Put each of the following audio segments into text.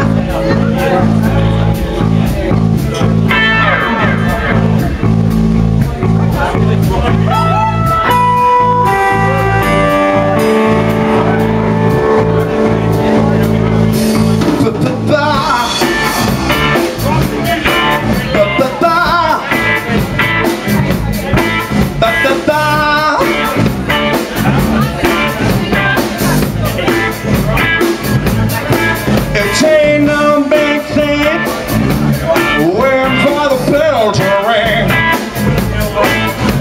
It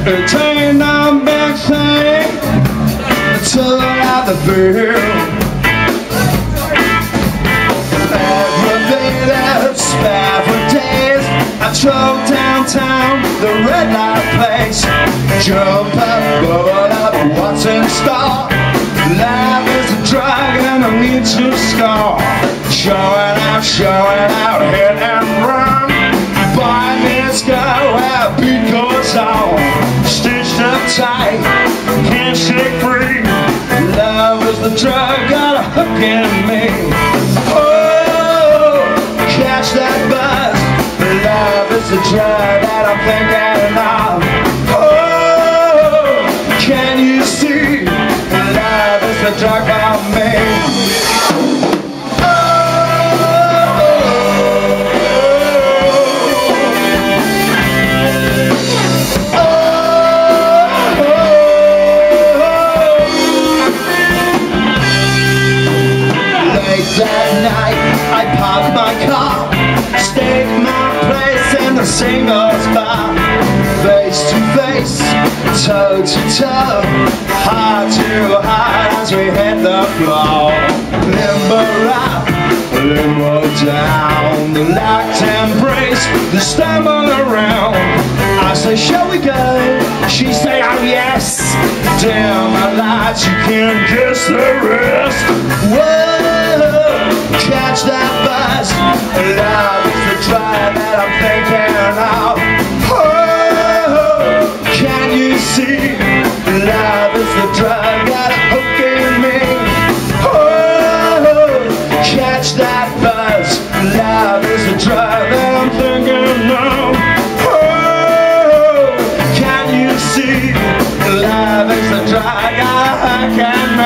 It ain't no big thing Turn out the bill Elevators, spare for days I drove downtown, the red light place. Jump up, blow up, what's in store? Life is a drug and I need to score. Showing out, showing out, on Stitched up tight, can't shake free. Love is the drug, got a hook in me. Oh, catch that buzz. Love is the drug that I'm thinking of That night, I park my car, stake my place in the singles bar. Face to face, toe to toe, heart to heart as we hit the floor. Limber up, limbo down, the locked embrace, the stumble around. I say, shall we go? She say, oh yes. Damn, my lights, you can't guess the rest. Whoa catch that bus Love is the drive that I'm thinking of. Oh, can you see? Love is the drug that I'm hooking me. Oh, catch that bus. Love is the drug that I'm thinking of. Oh, can you see? Love is the drug I can